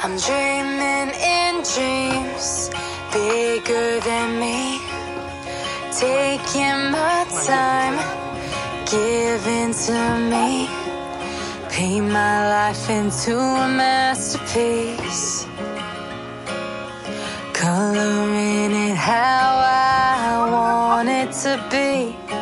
I'm dreaming in dreams bigger than me. Taking my time, giving to me. Paint my life into a masterpiece. Coloring it how I want it to be.